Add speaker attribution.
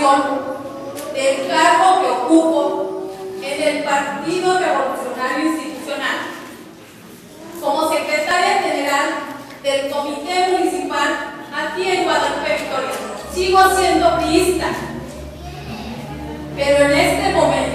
Speaker 1: del cargo que ocupo en el Partido Revolucionario Institucional. Como secretaria general del Comité Municipal aquí en Guadalupe Victoria, sigo siendo priista, pero en este momento